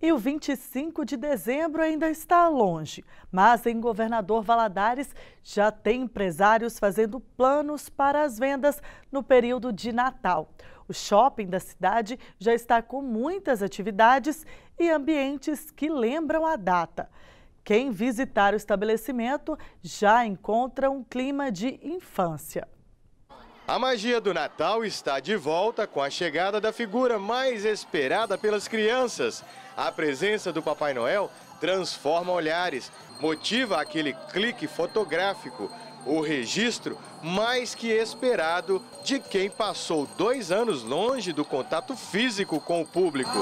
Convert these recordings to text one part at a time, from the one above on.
E o 25 de dezembro ainda está longe, mas em Governador Valadares já tem empresários fazendo planos para as vendas no período de Natal. O shopping da cidade já está com muitas atividades e ambientes que lembram a data. Quem visitar o estabelecimento já encontra um clima de infância. A magia do Natal está de volta com a chegada da figura mais esperada pelas crianças. A presença do Papai Noel transforma olhares, motiva aquele clique fotográfico, o registro mais que esperado de quem passou dois anos longe do contato físico com o público.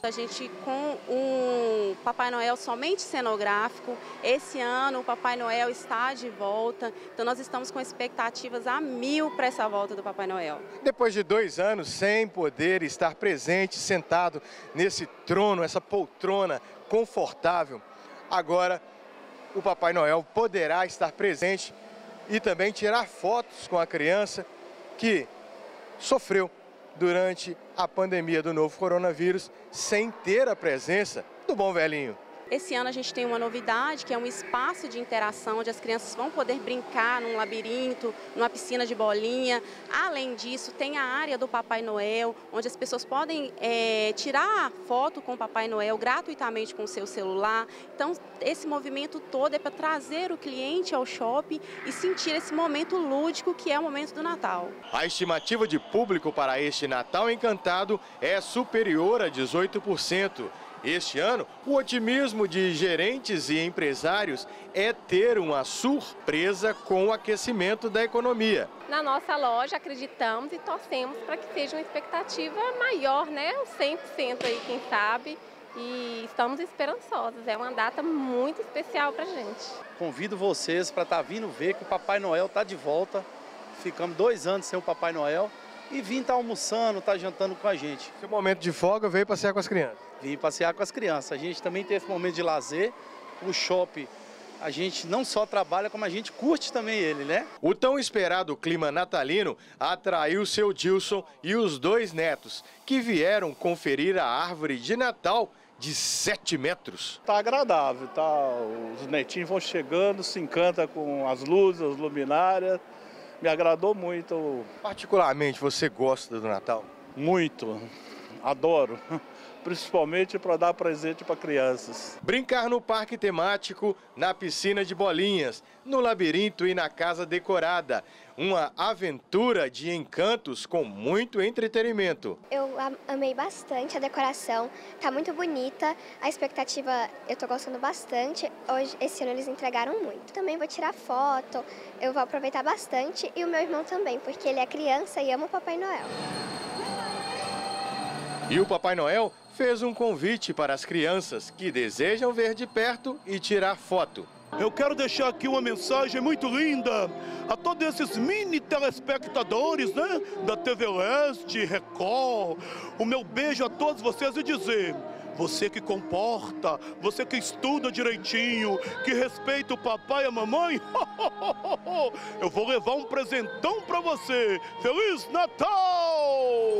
A gente com um Papai Noel somente cenográfico. Esse ano o Papai Noel está de volta, então nós estamos com expectativas a mil para essa volta do Papai Noel. Depois de dois anos sem poder estar presente, sentado nesse trono, essa poltrona confortável, agora o Papai Noel poderá estar presente e também tirar fotos com a criança que sofreu durante a pandemia do novo coronavírus sem ter a presença do bom velhinho. Esse ano a gente tem uma novidade, que é um espaço de interação, onde as crianças vão poder brincar num labirinto, numa piscina de bolinha. Além disso, tem a área do Papai Noel, onde as pessoas podem é, tirar foto com o Papai Noel gratuitamente com o seu celular. Então, esse movimento todo é para trazer o cliente ao shopping e sentir esse momento lúdico que é o momento do Natal. A estimativa de público para este Natal Encantado é superior a 18%. Este ano, o otimismo de gerentes e empresários é ter uma surpresa com o aquecimento da economia. Na nossa loja, acreditamos e torcemos para que seja uma expectativa maior, né? 100% aí, quem sabe. E estamos esperançosos. É uma data muito especial para a gente. Convido vocês para estar tá vindo ver que o Papai Noel está de volta. Ficamos dois anos sem o Papai Noel e vim estar tá almoçando, estar tá jantando com a gente. Seu momento de folga veio passear com as crianças? Vim passear com as crianças. A gente também tem esse momento de lazer. O shopping a gente não só trabalha, como a gente curte também ele, né? O tão esperado clima natalino atraiu seu Dilson e os dois netos, que vieram conferir a árvore de Natal de 7 metros. Tá agradável, tá? Os netinhos vão chegando, se encanta com as luzes, as luminárias me agradou muito. Particularmente, você gosta do Natal? Muito, adoro. Principalmente para dar presente para crianças. Brincar no parque temático, na piscina de bolinhas, no labirinto e na casa decorada. Uma aventura de encantos com muito entretenimento. Eu amei bastante a decoração, tá muito bonita. A expectativa eu tô gostando bastante. Hoje, esse ano eles entregaram muito. Também vou tirar foto, eu vou aproveitar bastante e o meu irmão também, porque ele é criança e ama o Papai Noel. E o Papai Noel fez um convite para as crianças que desejam ver de perto e tirar foto. Eu quero deixar aqui uma mensagem muito linda a todos esses mini telespectadores, né, da TV Leste, Record. O meu beijo a todos vocês e dizer: você que comporta, você que estuda direitinho, que respeita o papai e a mamãe, eu vou levar um presentão para você. Feliz Natal!